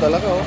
talaga oh.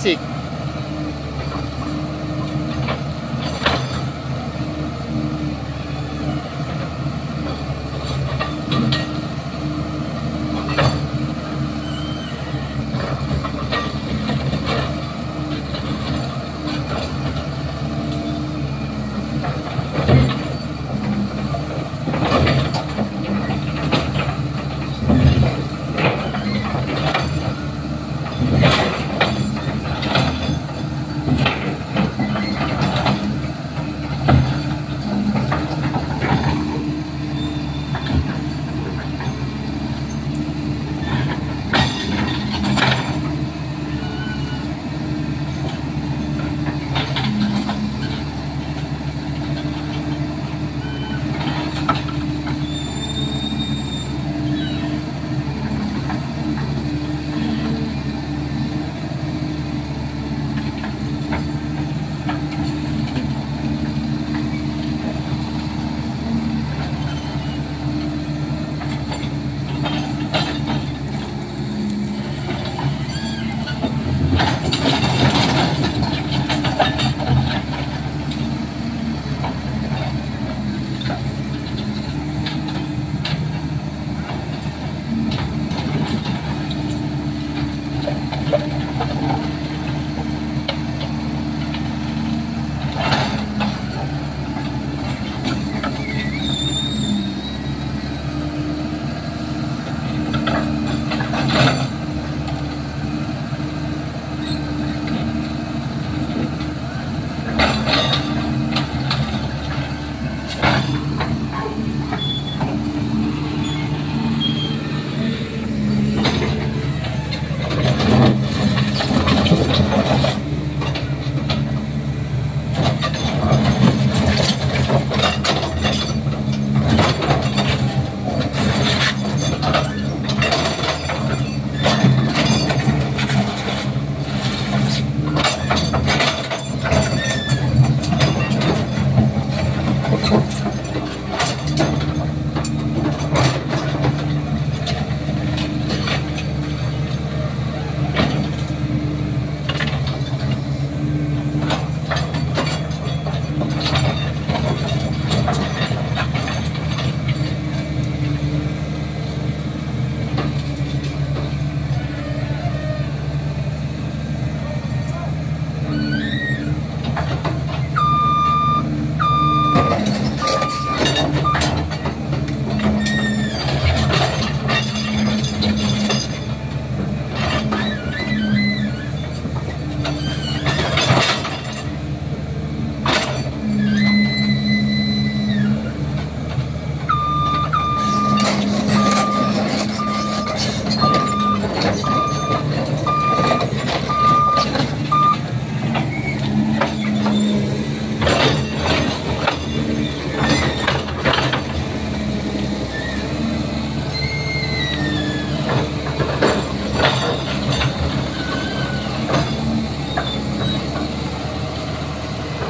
是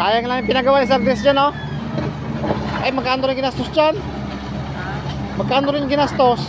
Sayang lang yung pinagawa ni Chris dyan, oh. Ay, magkano rin ginastos dyan? Magkano rin ginastos?